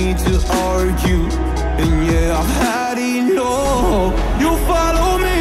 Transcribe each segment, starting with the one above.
Need to argue, and yeah, I've had enough. You follow me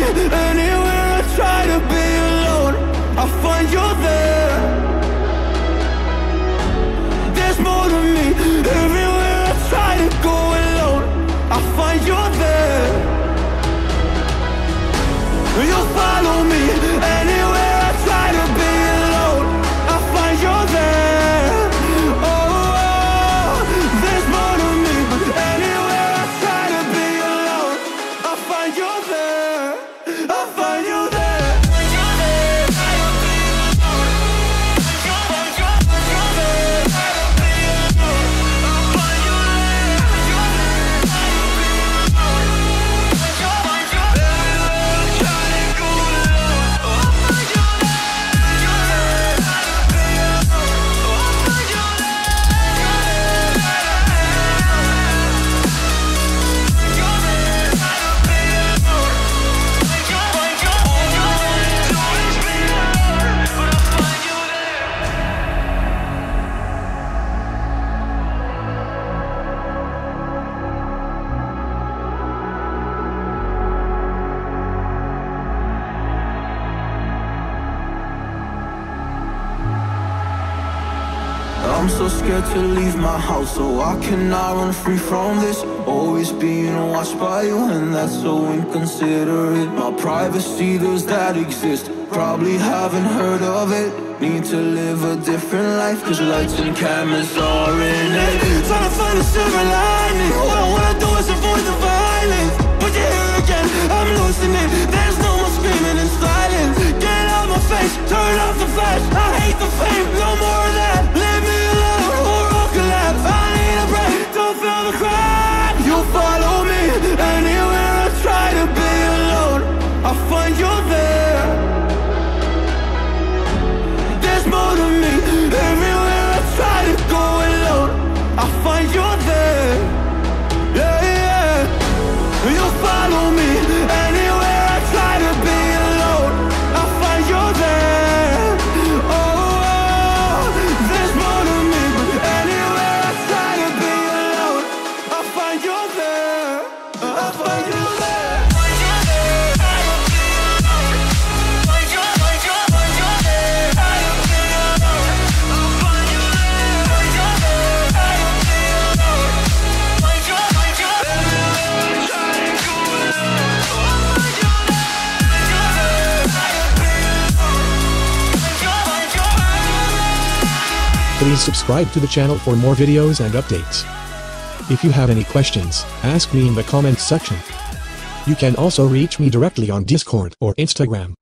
I'm so scared to leave my house, so I cannot run free from this. Always being watched by you, and that's so inconsiderate. My privacy, does that exist? Probably haven't heard of it. Need to live a different life, cause lights and cameras are in it. Trying to find a silver lining. All I wanna do is avoid Please subscribe to the channel for more videos and updates. If you have any questions, ask me in the comments section. You can also reach me directly on Discord or Instagram.